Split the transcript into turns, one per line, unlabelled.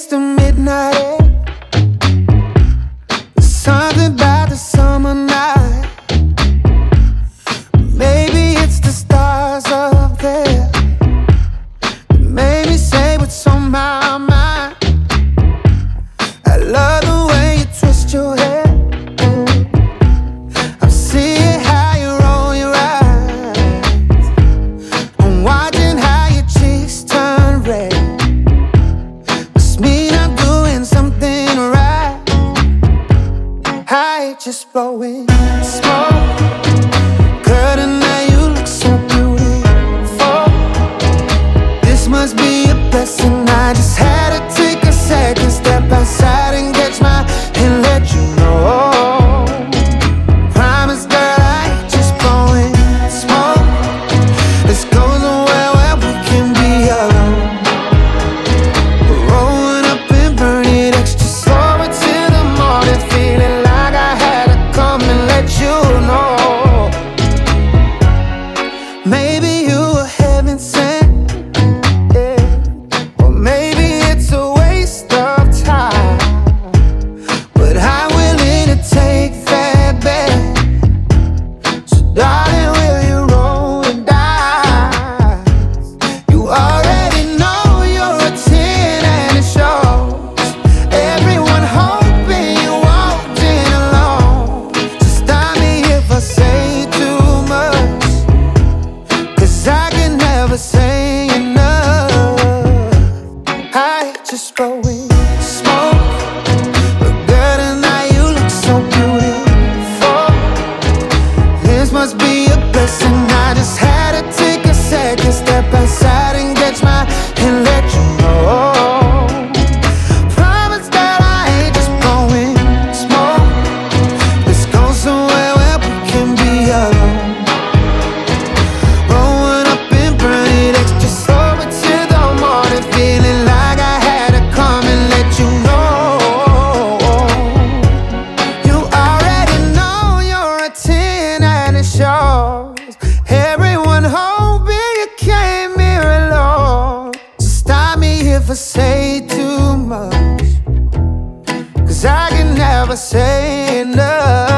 It's the midnight just blowing smoke. you. say too much. Cause I can never say enough.